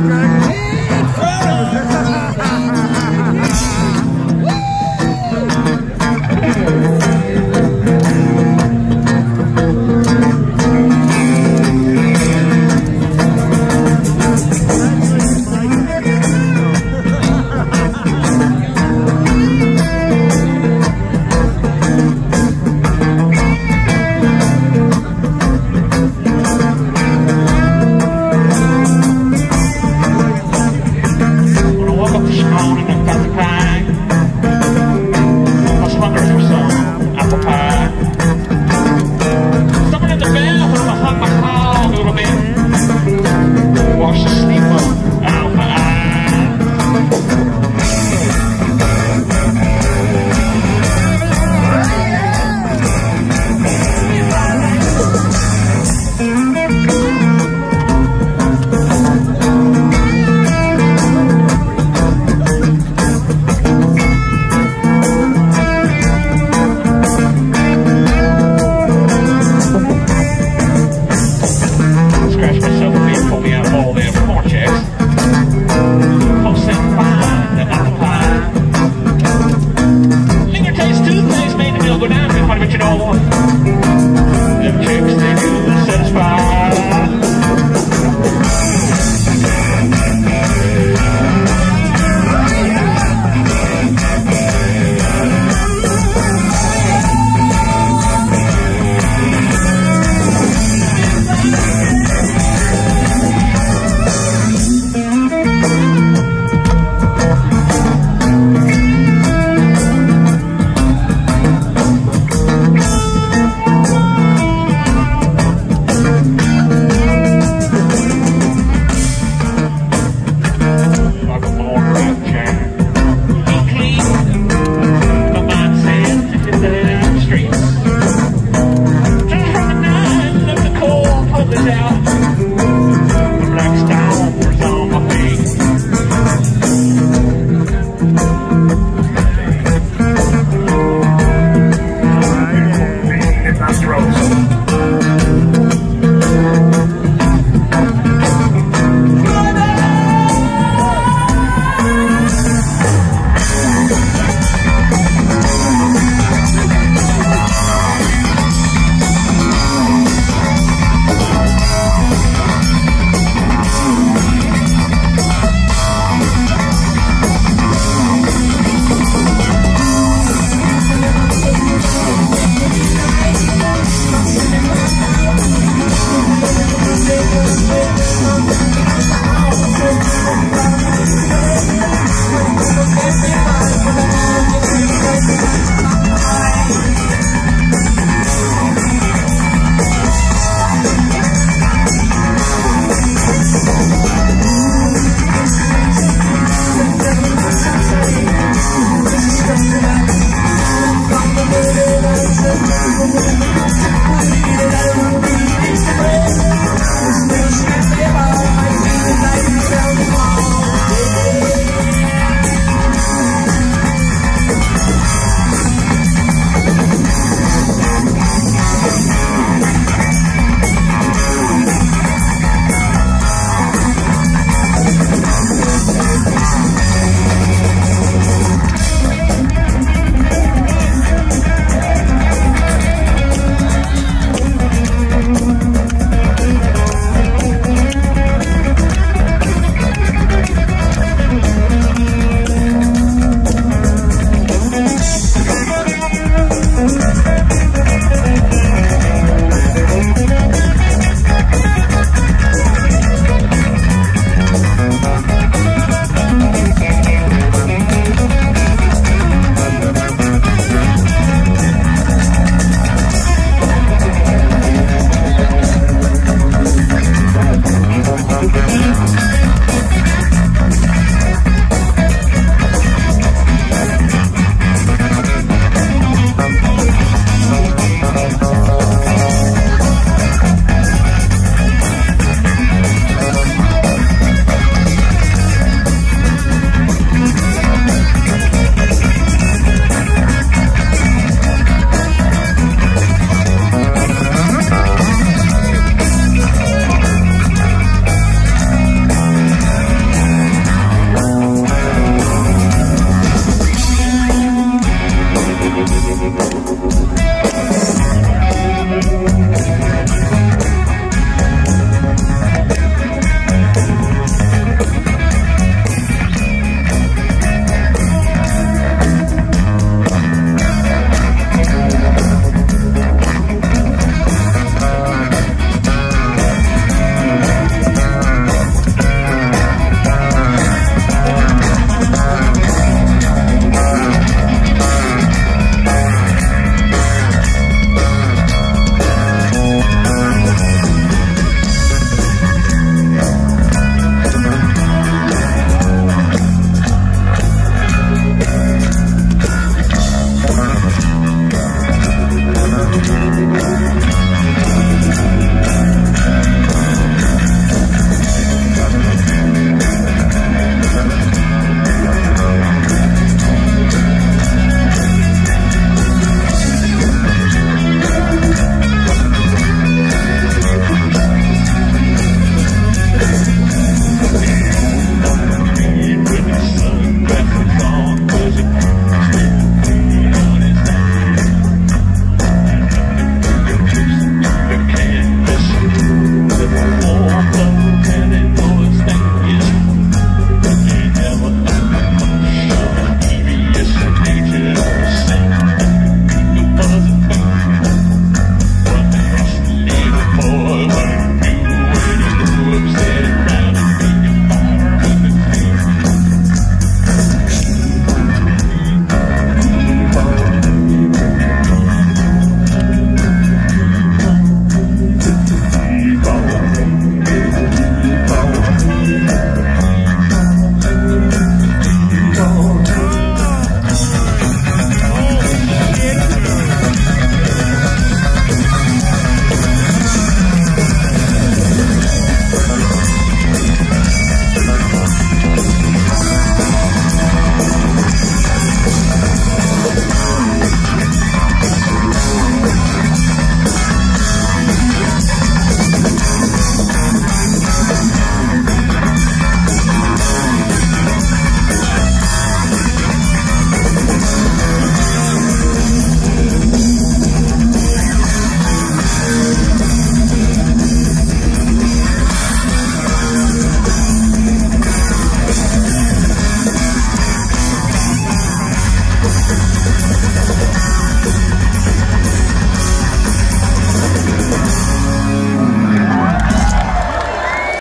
Greg. out.